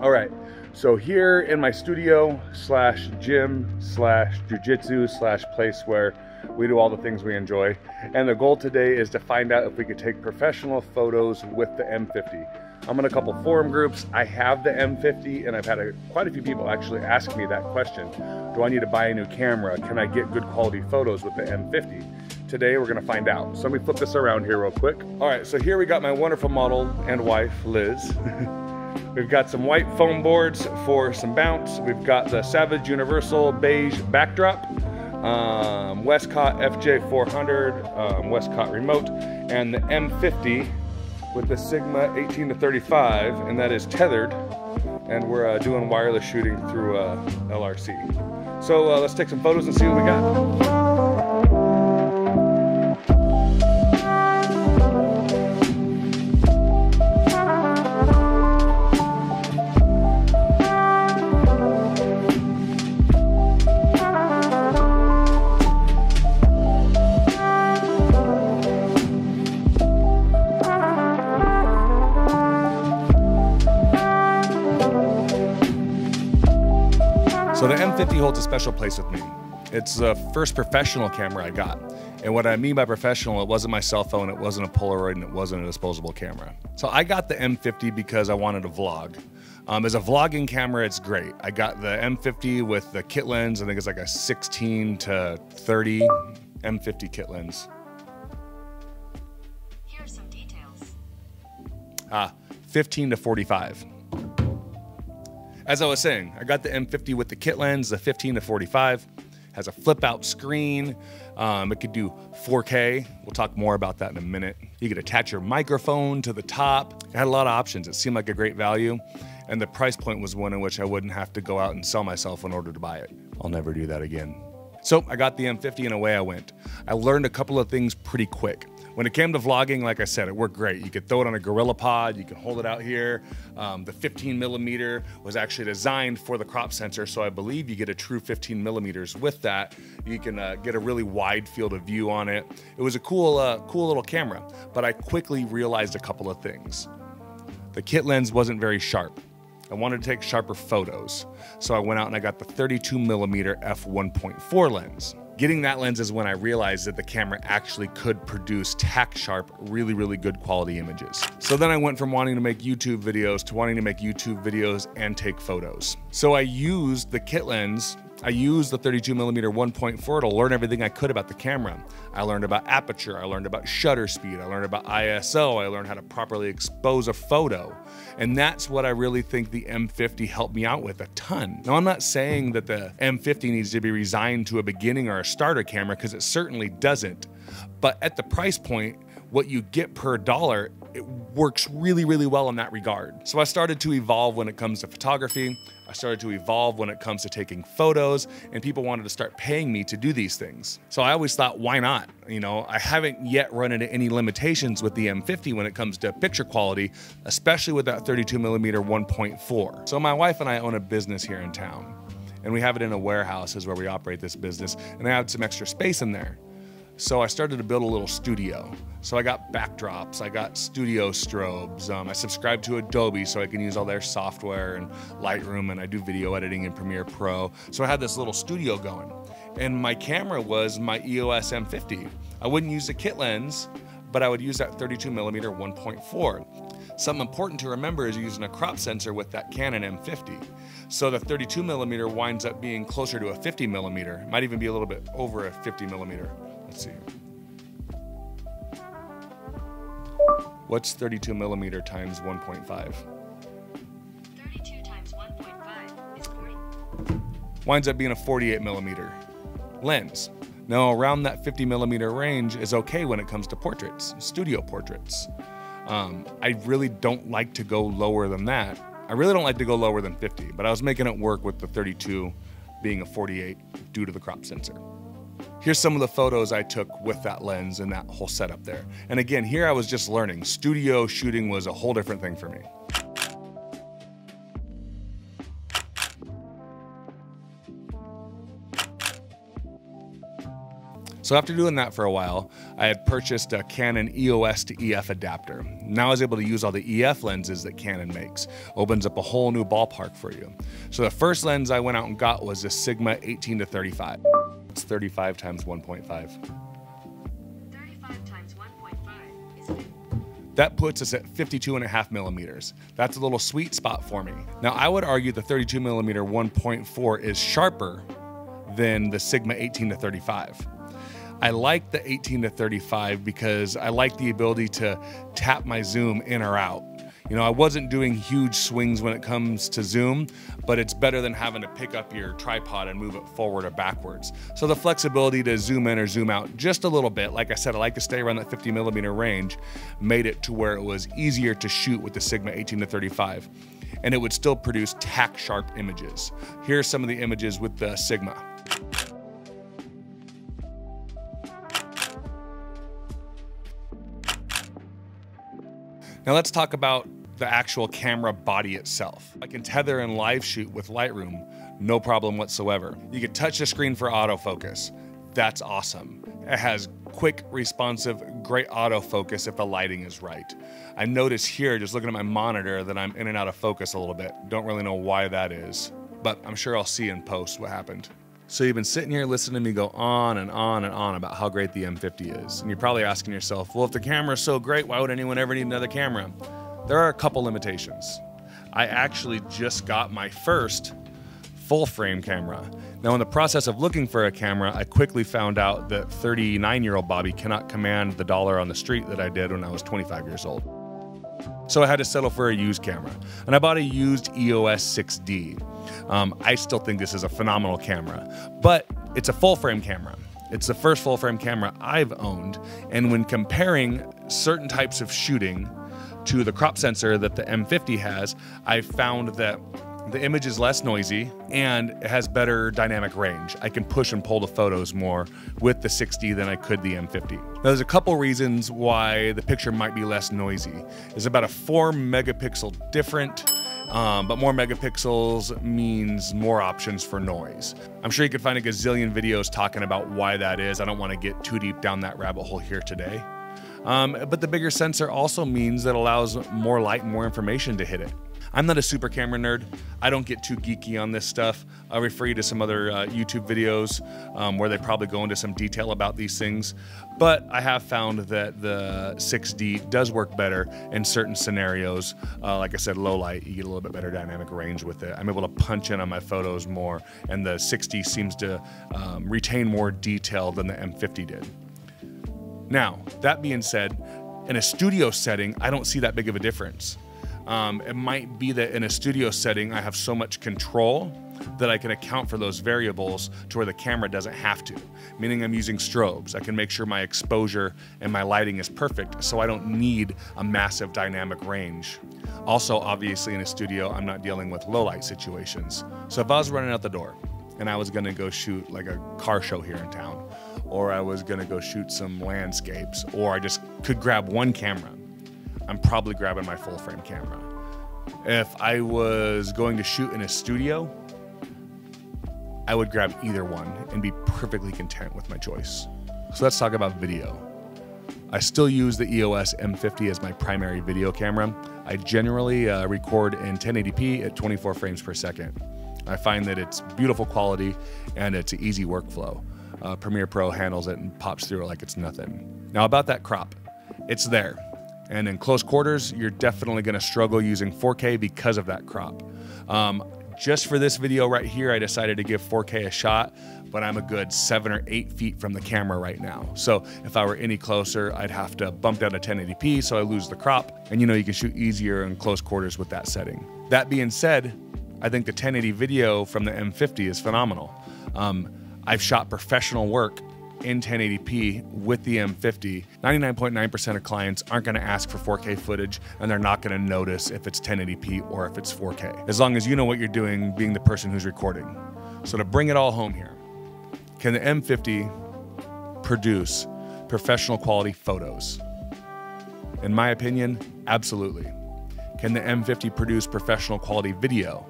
All right, so here in my studio slash gym slash jujitsu slash place where we do all the things we enjoy. And the goal today is to find out if we could take professional photos with the M50. I'm in a couple forum groups. I have the M50 and I've had a, quite a few people actually ask me that question. Do I need to buy a new camera? Can I get good quality photos with the M50? Today we're gonna find out. So let me flip this around here real quick. All right, so here we got my wonderful model and wife, Liz. We've got some white foam boards for some bounce. We've got the Savage Universal beige backdrop, um, Westcott FJ400, um, Westcott remote, and the M50 with the Sigma 18 to 35, and that is tethered, and we're uh, doing wireless shooting through uh, LRC. So uh, let's take some photos and see what we got. The M50 holds a special place with me. It's the first professional camera I got. And what I mean by professional, it wasn't my cell phone, it wasn't a Polaroid, and it wasn't a disposable camera. So I got the M50 because I wanted to vlog. Um, as a vlogging camera, it's great. I got the M50 with the kit lens. I think it's like a 16 to 30 M50 kit lens. Here's some details. Ah, 15 to 45. As I was saying, I got the M50 with the kit lens, the 15 to 45. Has a flip out screen. Um, it could do 4K. We'll talk more about that in a minute. You could attach your microphone to the top. It had a lot of options. It seemed like a great value. And the price point was one in which I wouldn't have to go out and sell myself in order to buy it. I'll never do that again. So I got the M50 and away I went. I learned a couple of things pretty quick. When it came to vlogging, like I said, it worked great. You could throw it on a Gorilla Pod, you can hold it out here. Um, the 15 millimeter was actually designed for the crop sensor, so I believe you get a true 15 millimeters with that. You can uh, get a really wide field of view on it. It was a cool, uh, cool little camera, but I quickly realized a couple of things. The kit lens wasn't very sharp. I wanted to take sharper photos. So I went out and I got the 32 millimeter f1.4 lens. Getting that lens is when I realized that the camera actually could produce tack sharp, really, really good quality images. So then I went from wanting to make YouTube videos to wanting to make YouTube videos and take photos. So I used the kit lens I used the 32 millimeter 1.4 to learn everything I could about the camera. I learned about aperture, I learned about shutter speed, I learned about ISO, I learned how to properly expose a photo. And that's what I really think the M50 helped me out with a ton. Now, I'm not saying that the M50 needs to be resigned to a beginning or a starter camera, because it certainly doesn't. But at the price point, what you get per dollar, it works really, really well in that regard. So I started to evolve when it comes to photography. I started to evolve when it comes to taking photos, and people wanted to start paying me to do these things. So I always thought, why not? You know, I haven't yet run into any limitations with the M50 when it comes to picture quality, especially with that 32 millimeter 1.4. So my wife and I own a business here in town, and we have it in a warehouse is where we operate this business, and I have some extra space in there. So I started to build a little studio. So I got backdrops, I got studio strobes. Um, I subscribed to Adobe so I can use all their software and Lightroom, and I do video editing in Premiere Pro. So I had this little studio going. And my camera was my EOS M50. I wouldn't use a kit lens, but I would use that 32 millimeter 1.4. Something important to remember is using a crop sensor with that Canon M50. So the 32 millimeter winds up being closer to a 50 millimeter, might even be a little bit over a 50 millimeter. Let's see. What's 32 millimeter times 1.5? 32 times 1.5 is 40. Winds up being a 48 millimeter lens. Now, around that 50 millimeter range is okay when it comes to portraits, studio portraits. Um, I really don't like to go lower than that. I really don't like to go lower than 50, but I was making it work with the 32 being a 48 due to the crop sensor. Here's some of the photos I took with that lens and that whole setup there. And again, here I was just learning. Studio shooting was a whole different thing for me. So after doing that for a while, I had purchased a Canon EOS to EF adapter. Now I was able to use all the EF lenses that Canon makes. Opens up a whole new ballpark for you. So the first lens I went out and got was a Sigma 18 to 35. It's 35 times 1.5. 35 times 1.5 That puts us at 52 and a half millimeters. That's a little sweet spot for me. Now, I would argue the 32 millimeter 1.4 is sharper than the Sigma 18 to 35. I like the 18 to 35 because I like the ability to tap my zoom in or out. You know, I wasn't doing huge swings when it comes to zoom, but it's better than having to pick up your tripod and move it forward or backwards. So the flexibility to zoom in or zoom out just a little bit, like I said, I like to stay around that 50 millimeter range, made it to where it was easier to shoot with the Sigma 18 to 35. And it would still produce tack sharp images. Here are some of the images with the Sigma. Now let's talk about the actual camera body itself. I can tether and live shoot with Lightroom, no problem whatsoever. You can touch the screen for autofocus. That's awesome. It has quick, responsive, great autofocus if the lighting is right. I notice here, just looking at my monitor, that I'm in and out of focus a little bit. Don't really know why that is, but I'm sure I'll see in post what happened. So you've been sitting here listening to me go on and on and on about how great the M50 is. And you're probably asking yourself, well, if the camera is so great, why would anyone ever need another camera? There are a couple limitations. I actually just got my first full frame camera. Now, in the process of looking for a camera, I quickly found out that 39 year old Bobby cannot command the dollar on the street that I did when I was 25 years old. So I had to settle for a used camera. And I bought a used EOS 6D. Um, I still think this is a phenomenal camera, but it's a full frame camera. It's the first full frame camera I've owned. And when comparing certain types of shooting to the crop sensor that the M50 has, I found that the image is less noisy and it has better dynamic range. I can push and pull the photos more with the 6D than I could the M50. Now, there's a couple reasons why the picture might be less noisy. It's about a four megapixel different. Um, but more megapixels means more options for noise. I'm sure you could find a gazillion videos talking about why that is. I don't want to get too deep down that rabbit hole here today. Um, but the bigger sensor also means that allows more light more information to hit it. I'm not a super camera nerd. I don't get too geeky on this stuff. I'll refer you to some other uh, YouTube videos um, where they probably go into some detail about these things. But I have found that the 6D does work better in certain scenarios. Uh, like I said, low light, you get a little bit better dynamic range with it. I'm able to punch in on my photos more, and the 6D seems to um, retain more detail than the M50 did. Now, that being said, in a studio setting, I don't see that big of a difference. Um, it might be that in a studio setting, I have so much control that I can account for those variables to where the camera doesn't have to. Meaning, I'm using strobes. I can make sure my exposure and my lighting is perfect, so I don't need a massive dynamic range. Also, obviously, in a studio, I'm not dealing with low light situations. So if I was running out the door and I was gonna go shoot like a car show here in town, or I was gonna go shoot some landscapes, or I just could grab one camera, I'm probably grabbing my full frame camera. If I was going to shoot in a studio, I would grab either one and be perfectly content with my choice. So let's talk about video. I still use the EOS M50 as my primary video camera. I generally uh, record in 1080p at 24 frames per second. I find that it's beautiful quality and it's an easy workflow. Uh, Premiere Pro handles it and pops through it like it's nothing. Now, about that crop, it's there. And in close quarters, you're definitely gonna struggle using 4K because of that crop. Um, just for this video right here, I decided to give 4K a shot, but I'm a good seven or eight feet from the camera right now. So if I were any closer, I'd have to bump down to 1080p so I lose the crop. And you know, you can shoot easier in close quarters with that setting. That being said, I think the 1080 video from the M50 is phenomenal. Um, I've shot professional work in 1080p with the M50, 99.9% of clients aren't going to ask for 4K footage and they're not going to notice if it's 1080p or if it's 4K, as long as you know what you're doing being the person who's recording. So, to bring it all home here, can the M50 produce professional quality photos? In my opinion, absolutely. Can the M50 produce professional quality video?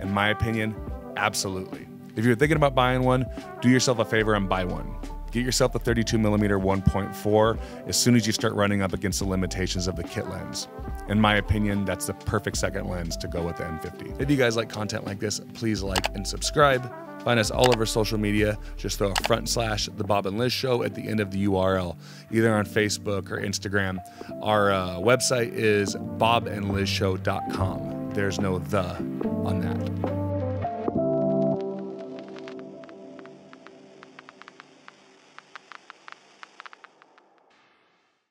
In my opinion, absolutely. If you're thinking about buying one, do yourself a favor and buy one. Get yourself the 32 millimeter 1.4 as soon as you start running up against the limitations of the kit lens. In my opinion, that's the perfect second lens to go with the M50. If you guys like content like this, please like and subscribe. Find us all over social media. Just throw a front slash the Bob and Liz Show at the end of the URL, either on Facebook or Instagram. Our uh, website is bobandlizshow.com. There's no the on that.